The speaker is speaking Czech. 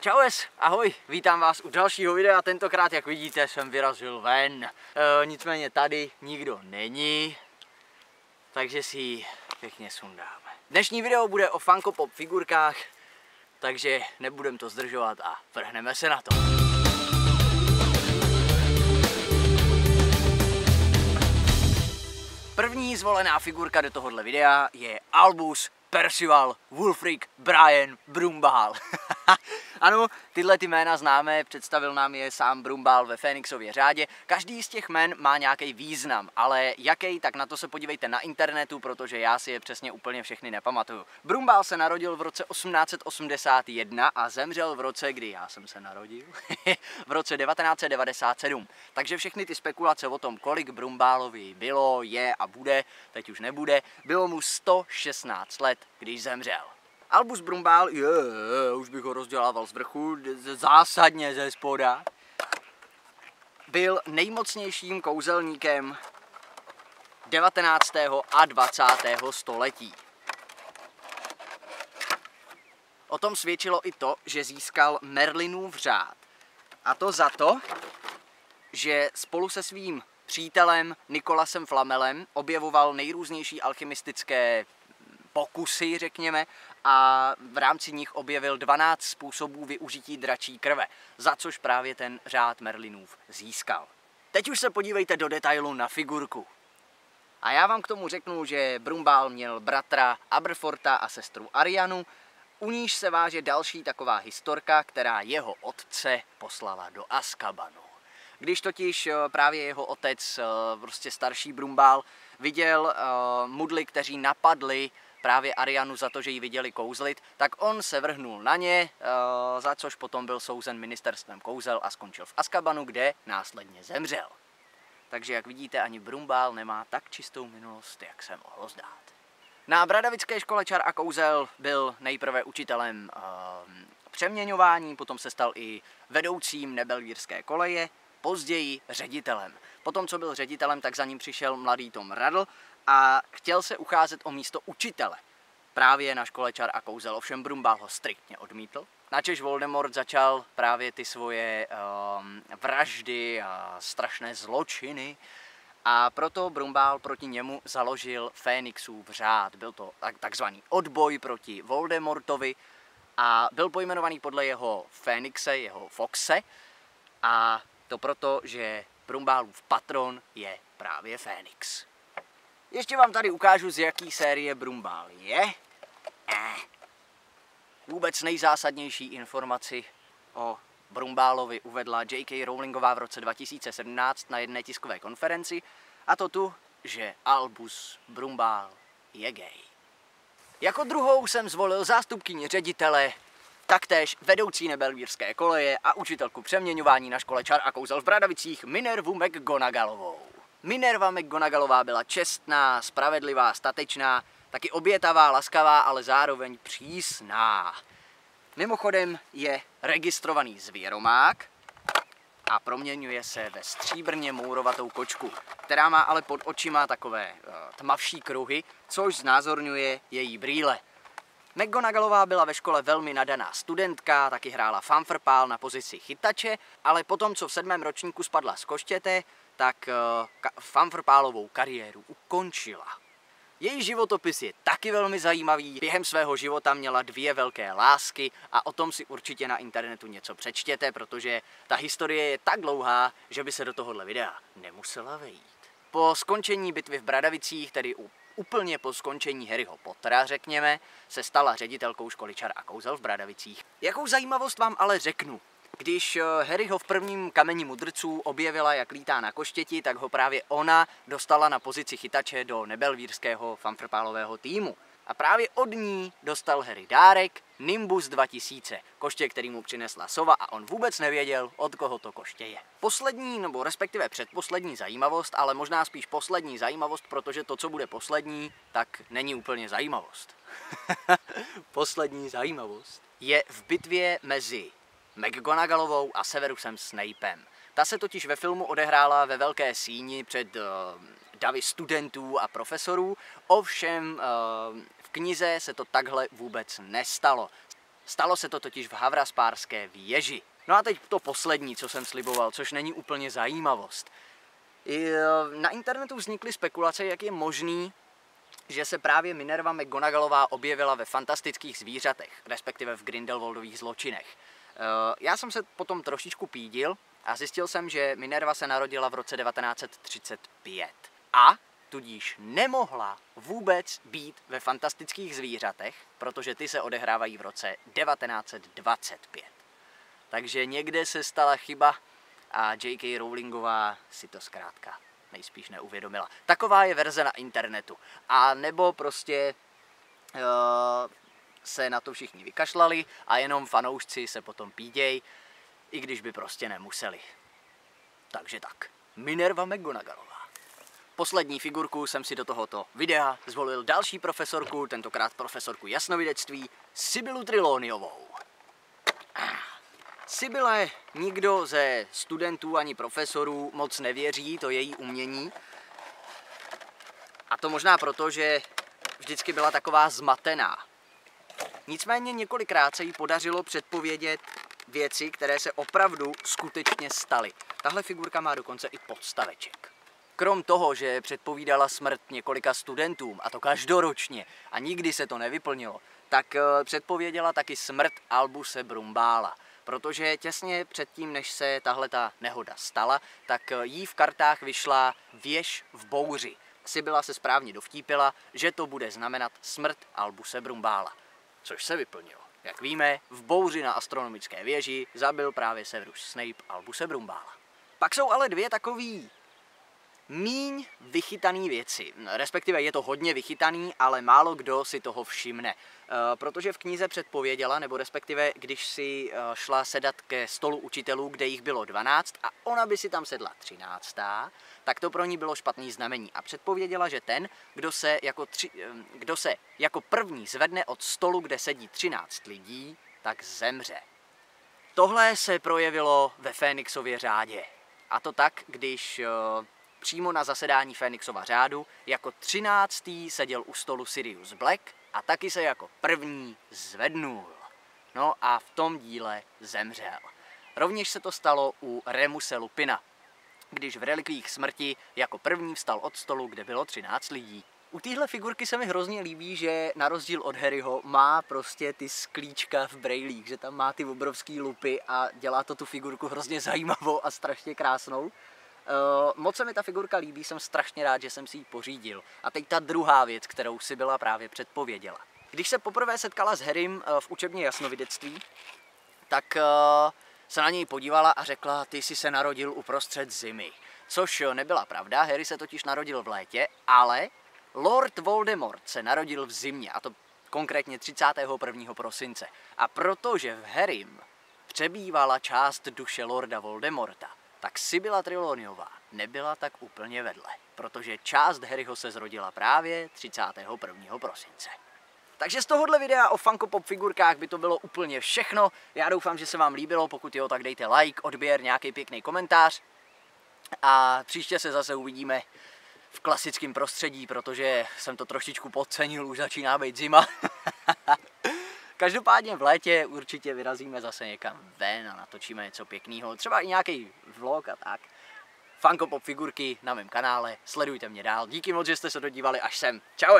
Čaues, ahoj, vítám vás u dalšího videa, tentokrát jak vidíte jsem vyrazil ven, e, nicméně tady nikdo není, takže si ji pěkně sundáme. Dnešní video bude o Funko Pop figurkách, takže nebudem to zdržovat a vrhneme se na to. První zvolená figurka do tohohle videa je Albus Percival, Wolfric, Brian, Brumbal. ano, tyhle ty jména známe, představil nám je sám Brumbal ve Fénixově řádě. Každý z těch jmen má nějaký význam, ale jaký, tak na to se podívejte na internetu, protože já si je přesně úplně všechny nepamatuju. Brumbal se narodil v roce 1881 a zemřel v roce, kdy já jsem se narodil, v roce 1997. Takže všechny ty spekulace o tom, kolik Brumbálovi bylo, je a bude, teď už nebude, bylo mu 116 let, když zemřel. Albus Brumbál, je, už bych ho rozdělával z vrchu, zásadně ze spoda, byl nejmocnějším kouzelníkem 19. a 20. století. O tom svědčilo i to, že získal Merlinův řád. A to za to, že spolu se svým přítelem Nikolasem Flamelem objevoval nejrůznější alchymistické pokusy, řekněme, a v rámci nich objevil 12 způsobů využití dračí krve, za což právě ten řád Merlinův získal. Teď už se podívejte do detailu na figurku. A já vám k tomu řeknu, že Brumbál měl bratra Aberforta a sestru Arianu, u níž se váže další taková historka, která jeho otce poslala do Askabanu. Když totiž eh, právě jeho otec, eh, prostě starší Brumbál, viděl eh, mudly, kteří napadli právě Arianu za to, že ji viděli kouzlit, tak on se vrhnul na ně, eh, za což potom byl souzen ministerstvem kouzel a skončil v Askabanu, kde následně zemřel. Takže jak vidíte, ani Brumbál nemá tak čistou minulost, jak se mohlo zdát. Na Bradavické škole čar a kouzel byl nejprve učitelem uh, přeměňování, potom se stal i vedoucím nebelvírské koleje, později ředitelem. Potom, co byl ředitelem, tak za ním přišel mladý Tom Radl a chtěl se ucházet o místo učitele. Právě na škole čar a kouzel, ovšem Brumbál ho striktně odmítl. Načež Voldemort začal právě ty svoje um, vraždy a strašné zločiny a proto Brumbál proti němu založil Fénixův řád. Byl to takzvaný odboj proti Voldemortovi a byl pojmenovaný podle jeho Fénixe, jeho Foxe a to proto, že Brumbálův patron je právě Fénix. Ještě vám tady ukážu, z jaký série Brumbál je. Eh. Vůbec nejzásadnější informaci o Brumbálovi uvedla J.K. Rowlingová v roce 2017 na jedné tiskové konferenci, a to tu, že Albus Brumbál je gay. Jako druhou jsem zvolil zástupkyni ředitele, taktéž vedoucí nebelvírské koleje a učitelku přeměňování na škole čar a kouzel v Bradavicích Minervu McGonagallovou. Minerva McGonagallová byla čestná, spravedlivá, statečná, taky obětavá, laskavá, ale zároveň přísná. Mimochodem je registrovaný zvěromák a proměňuje se ve stříbrně mourovatou kočku, která má ale pod očima takové uh, tmavší kruhy, což znázorňuje její brýle. McGonagallová byla ve škole velmi nadaná studentka, taky hrála fanfrpál na pozici chytače, ale potom, co v sedmém ročníku spadla z koštěte, tak uh, fanfrpálovou kariéru ukončila. Její životopis je taky velmi zajímavý. Během svého života měla dvě velké lásky a o tom si určitě na internetu něco přečtěte, protože ta historie je tak dlouhá, že by se do tohohle videa nemusela vejít. Po skončení bitvy v Bradavicích, tedy u úplně po skončení Harryho Pottera, řekněme, se stala ředitelkou školy čar a kouzel v Bradavicích. Jakou zajímavost vám ale řeknu. Když eh, Harry ho v prvním kameni mudrců objevila, jak lítá na koštěti, tak ho právě ona dostala na pozici chytače do nebelvírského fanfrpálového týmu. A právě od ní dostal Harry dárek Nimbus 2000, koště, který mu přinesla sova a on vůbec nevěděl, od koho to koště je. Poslední, nebo respektive předposlední zajímavost, ale možná spíš poslední zajímavost, protože to, co bude poslední, tak není úplně zajímavost. poslední zajímavost je v bitvě mezi McGonagallovou a Severusem Snapem. Ta se totiž ve filmu odehrála ve velké síni před uh, davy studentů a profesorů, ovšem uh, v knize se to takhle vůbec nestalo. Stalo se to totiž v Havraspárské věži. No a teď to poslední, co jsem sliboval, což není úplně zajímavost. I e, na internetu vznikly spekulace, jak je možný, že se právě Minerva McGonagallová objevila ve fantastických zvířatech, respektive v Grindelwaldových zločinech. E, já jsem se potom trošičku pídil a zjistil jsem, že Minerva se narodila v roce 1935. A tudíž nemohla vůbec být ve fantastických zvířatech, protože ty se odehrávají v roce 1925. Takže někde se stala chyba a J.K. Rowlingová si to zkrátka nejspíš neuvědomila. Taková je verze na internetu. A nebo prostě uh, se na to všichni vykašlali a jenom fanoušci se potom píděj, i když by prostě nemuseli. Takže tak. Minerva McGonagallová. Poslední figurku jsem si do tohoto videa zvolil další profesorku, tentokrát profesorku jasnovidectví, Sibylu Triloniovou. Sibyle nikdo ze studentů ani profesorů moc nevěří, to její umění. A to možná proto, že vždycky byla taková zmatená. Nicméně několikrát se jí podařilo předpovědět věci, které se opravdu skutečně staly. Tahle figurka má dokonce i podstaveček. Krom toho, že předpovídala smrt několika studentům, a to každoročně, a nikdy se to nevyplnilo, tak eh, předpověděla taky smrt Albuse Brumbála protože těsně předtím, než se tahle ta nehoda stala, tak jí v kartách vyšla věž v bouři. Sybila se správně dovtípila, že to bude znamenat smrt Albuse Brumbála, což se vyplnilo. Jak víme, v bouři na astronomické věži zabil právě Severus Snape Albuse Brumbála. Pak jsou ale dvě takový míň vychytaný věci. Respektive je to hodně vychytaný, ale málo kdo si toho všimne. Eh, protože v knize předpověděla, nebo respektive když si eh, šla sedat ke stolu učitelů, kde jich bylo 12 a ona by si tam sedla 13, tak to pro ní bylo špatný znamení. A předpověděla, že ten, kdo se jako, tři, eh, kdo se jako první zvedne od stolu, kde sedí 13 lidí, tak zemře. Tohle se projevilo ve Fénixově řádě. A to tak, když přímo na zasedání Fénixova řádu jako třináctý seděl u stolu Sirius Black a taky se jako první zvednul. No a v tom díle zemřel. Rovněž se to stalo u Remuse Lupina, když v relikvích smrti jako první vstal od stolu, kde bylo 13 lidí. U téhle figurky se mi hrozně líbí, že na rozdíl od Harryho má prostě ty sklíčka v brejlích, že tam má ty obrovský lupy a dělá to tu figurku hrozně zajímavou a strašně krásnou. Uh, moc se mi ta figurka líbí, jsem strašně rád, že jsem si ji pořídil. A teď ta druhá věc, kterou si byla právě předpověděla. Když se poprvé setkala s Harrym uh, v učebně jasnovidectví, tak uh, se na něj podívala a řekla, ty jsi se narodil uprostřed zimy. Což nebyla pravda, Harry se totiž narodil v létě, ale Lord Voldemort se narodil v zimě, a to konkrétně 31. prosince. A protože v Harrym přebývala část duše Lorda Voldemorta, tak Sibyla Triloniová nebyla tak úplně vedle, protože část Harryho se zrodila právě 31. prosince. Takže z tohohle videa o Funko Pop figurkách by to bylo úplně všechno. Já doufám, že se vám líbilo, pokud jo, tak dejte like, odběr, nějaký pěkný komentář. A příště se zase uvidíme v klasickém prostředí, protože jsem to trošičku podcenil, už začíná být zima. Každopádně v létě určitě vyrazíme zase někam ven a natočíme něco pěkného, třeba i nějaký vlog a tak. Funko Pop figurky na mém kanále, sledujte mě dál. Díky moc, že jste se dodívali až sem. Čau!